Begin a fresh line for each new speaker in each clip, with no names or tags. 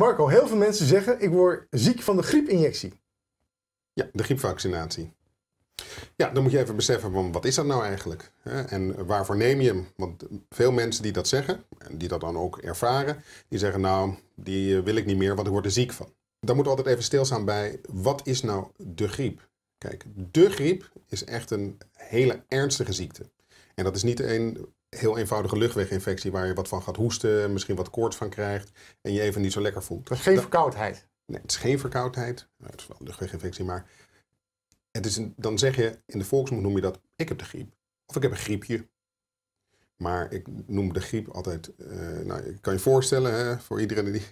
Marco, heel veel mensen zeggen ik word ziek van de griepinjectie.
Ja, de griepvaccinatie. Ja, dan moet je even beseffen van wat is dat nou eigenlijk? En waarvoor neem je hem? Want veel mensen die dat zeggen, en die dat dan ook ervaren, die zeggen nou, die eh, wil ik niet meer, want ik word er ziek van. Dan moet altijd even stilstaan bij, wat is nou de griep? Kijk, de griep is echt een hele ernstige ziekte. En dat is niet een heel eenvoudige luchtweginfectie waar je wat van gaat hoesten, misschien wat koorts van krijgt en je even niet zo lekker voelt.
Dat is geen verkoudheid.
Nee, het is geen verkoudheid. Nou, het is wel een luchtweginfectie, maar het is een, dan zeg je, in de volksmond noem je dat, ik heb de griep. Of ik heb een griepje. Maar ik noem de griep altijd, uh, nou, je kan je voorstellen, hè, voor iedereen die,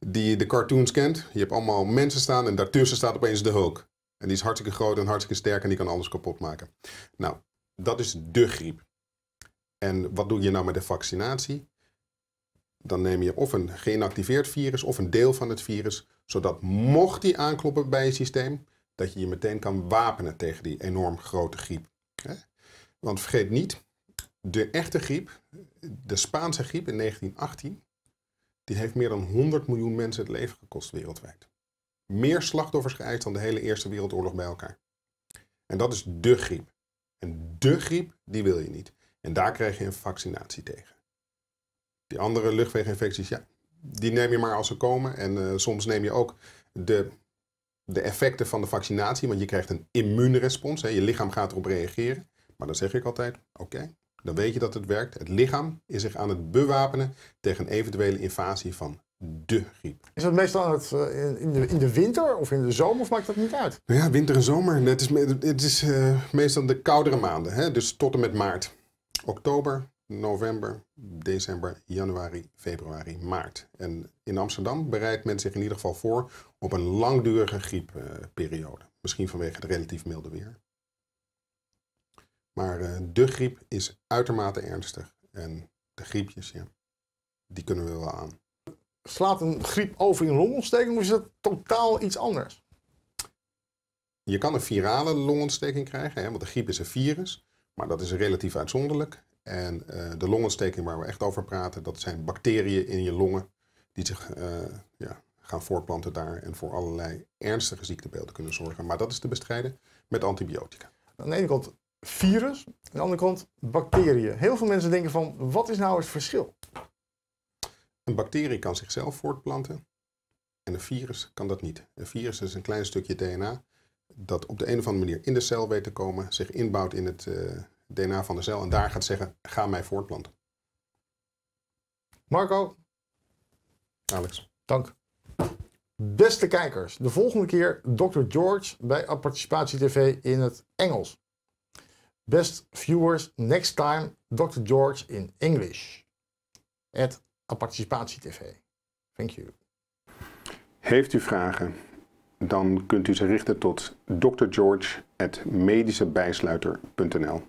die de cartoons kent. Je hebt allemaal mensen staan en daartussen staat opeens de Hulk. En die is hartstikke groot en hartstikke sterk en die kan alles kapot maken. Nou, dat is de griep. En wat doe je nou met de vaccinatie? Dan neem je of een geïnactiveerd virus of een deel van het virus, zodat mocht die aankloppen bij je systeem, dat je je meteen kan wapenen tegen die enorm grote griep. Want vergeet niet, de echte griep, de Spaanse griep in 1918, die heeft meer dan 100 miljoen mensen het leven gekost wereldwijd. Meer slachtoffers geëist dan de hele Eerste Wereldoorlog bij elkaar. En dat is de griep. En de griep, die wil je niet. En daar krijg je een vaccinatie tegen. Die andere luchtweginfecties, ja, die neem je maar als ze komen. En uh, soms neem je ook de de effecten van de vaccinatie, want je krijgt een immuunrespons. Hè, je lichaam gaat erop reageren. Maar dan zeg ik altijd, oké, dan weet je dat het werkt. Het lichaam is zich aan het bewapenen tegen een eventuele invasie van de griep.
Is dat meestal het, uh, in, de, in de winter of in de zomer of maakt dat niet uit?
Nou ja, winter en zomer. Het is, het is uh, meestal de koudere maanden, hè, dus tot en met maart. Oktober, november, december, januari, februari, maart. En in Amsterdam bereidt men zich in ieder geval voor op een langdurige griepperiode. Misschien vanwege het relatief milde weer. Maar uh, de griep is uitermate ernstig. En de griepjes, ja, die kunnen we wel aan.
Slaat een griep over in een longontsteking of is dat totaal iets anders?
Je kan een virale longontsteking krijgen, hè, want de griep is een virus. Maar dat is relatief uitzonderlijk. En uh, de longontsteking waar we echt over praten, dat zijn bacteriën in je longen die zich uh, ja, gaan voortplanten daar en voor allerlei ernstige ziektebeelden kunnen zorgen. Maar dat is te bestrijden met antibiotica.
Aan de ene kant virus, aan de andere kant bacteriën. Heel veel mensen denken van, wat is nou het verschil?
Een bacterie kan zichzelf voortplanten en een virus kan dat niet. Een virus is een klein stukje DNA dat op de een of andere manier in de cel weet te komen, zich inbouwt in het, uh, DNA van de cel en daar gaat zeggen, ga mij voortplanten.
Marco.
Alex.
Dank. Beste kijkers, de volgende keer Dr. George bij Participatie TV in het Engels. Best viewers, next time Dr. George in English. At Participatie TV. Thank you.
Heeft u vragen? Dan kunt u ze richten tot drgeorge.medischebijsluiter.nl